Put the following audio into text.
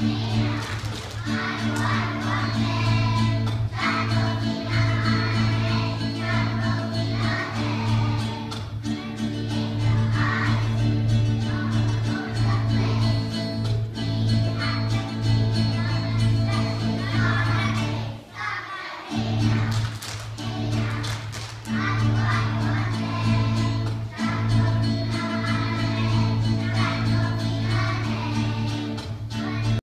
mm you.